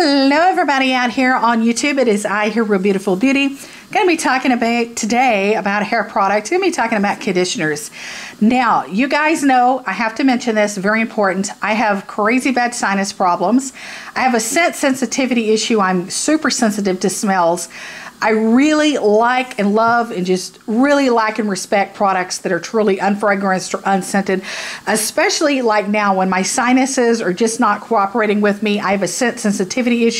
Hello. Hello everybody out here on YouTube. It is I here, Real Beautiful Beauty. Going to be talking about today about a hair product. Going to be talking about conditioners. Now, you guys know, I have to mention this, very important. I have crazy bad sinus problems. I have a scent sensitivity issue. I'm super sensitive to smells. I really like and love and just really like and respect products that are truly unfragranced or unscented, especially like now when my sinuses are just not cooperating with me. I have a scent sensitivity issue.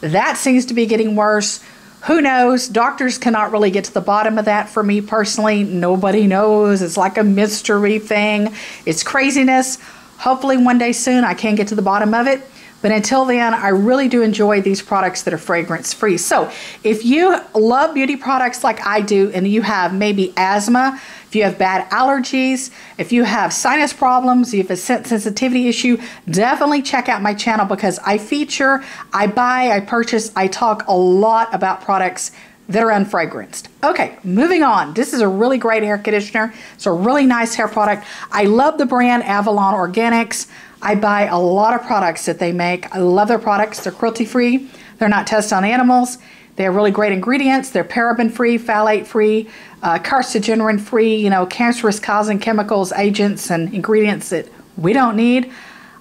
That seems to be getting worse. Who knows? Doctors cannot really get to the bottom of that for me personally. Nobody knows. It's like a mystery thing. It's craziness. Hopefully, one day soon, I can get to the bottom of it. But until then, I really do enjoy these products that are fragrance free. So if you love beauty products like I do and you have maybe asthma, if you have bad allergies, if you have sinus problems, if you have a scent sensitivity issue, definitely check out my channel because I feature, I buy, I purchase, I talk a lot about products that are unfragranced. Okay, moving on. This is a really great hair conditioner. It's a really nice hair product. I love the brand Avalon Organics. I buy a lot of products that they make. I love their products. They're cruelty free. They're not tested on animals. They have really great ingredients. They're paraben free, phthalate free, uh, carcinogen free, you know, cancerous causing chemicals, agents, and ingredients that we don't need.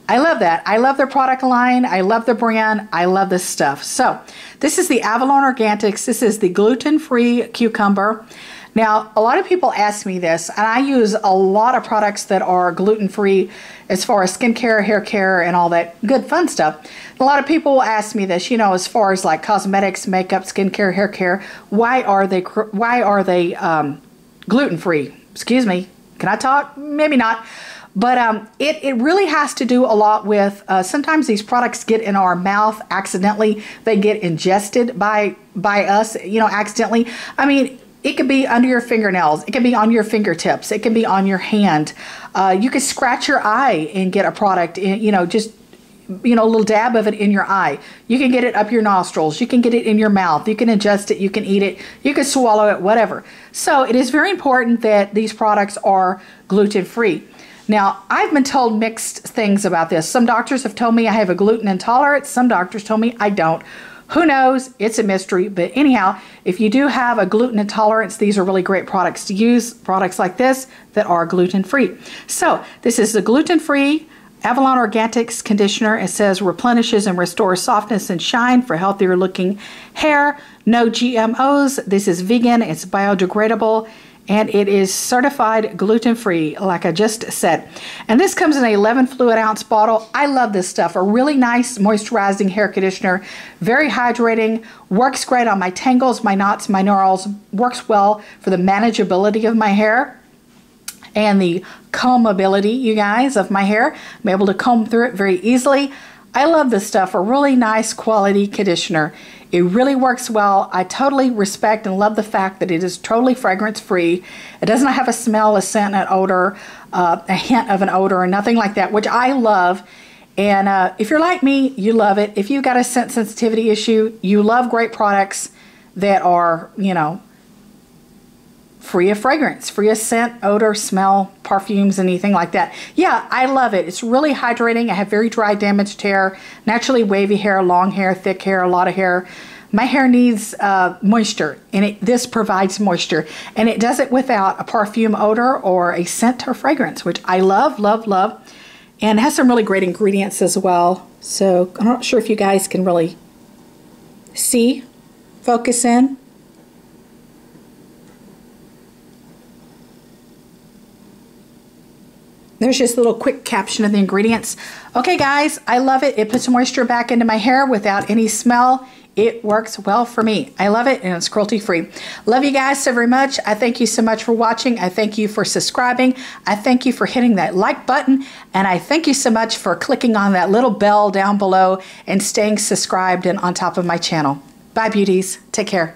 I love that. I love their product line. I love the brand. I love this stuff. So, this is the Avalon Organics. This is the gluten free cucumber. Now, a lot of people ask me this, and I use a lot of products that are gluten free as far as skincare, hair care, and all that good fun stuff. A lot of people will ask me this, you know, as far as like cosmetics, makeup, skincare, hair care. Why are they why are they um, gluten free? Excuse me. Can I talk? Maybe not. But um, it, it really has to do a lot with uh, sometimes these products get in our mouth accidentally. They get ingested by by us, you know, accidentally. I mean, it could be under your fingernails. It could be on your fingertips. It could be on your hand. Uh, you could scratch your eye and get a product, in, you know, just, you know, a little dab of it in your eye. You can get it up your nostrils. You can get it in your mouth. You can ingest it. You can eat it. You can swallow it, whatever. So it is very important that these products are gluten free. Now, I've been told mixed things about this. Some doctors have told me I have a gluten intolerance. Some doctors told me I don't. Who knows? It's a mystery. But anyhow, if you do have a gluten intolerance, these are really great products to use. Products like this that are gluten free. So this is the gluten free Avalon Organics conditioner. It says replenishes and restores softness and shine for healthier looking hair. No GMOs. This is vegan. It's biodegradable and it is certified gluten-free like I just said. And this comes in an 11 fluid ounce bottle. I love this stuff. A really nice moisturizing hair conditioner, very hydrating, works great on my tangles, my knots, my gnarls, works well for the manageability of my hair and the combability, you guys, of my hair. I'm able to comb through it very easily. I love this stuff, a really nice quality conditioner. It really works well. I totally respect and love the fact that it is totally fragrance free. It does not have a smell, a scent, an odor, uh, a hint of an odor, or nothing like that, which I love. And uh, if you're like me, you love it. If you've got a scent sensitivity issue, you love great products that are, you know, free of fragrance, free of scent, odor, smell, perfumes, anything like that. Yeah, I love it. It's really hydrating. I have very dry, damaged hair, naturally wavy hair, long hair, thick hair, a lot of hair. My hair needs uh, moisture, and it, this provides moisture. And it does it without a perfume odor or a scent or fragrance, which I love, love, love. And has some really great ingredients as well. So I'm not sure if you guys can really see, focus in. There's just a little quick caption of the ingredients. Okay guys, I love it. It puts moisture back into my hair without any smell. It works well for me. I love it and it's cruelty free. Love you guys so very much. I thank you so much for watching. I thank you for subscribing. I thank you for hitting that like button. And I thank you so much for clicking on that little bell down below and staying subscribed and on top of my channel. Bye beauties. Take care.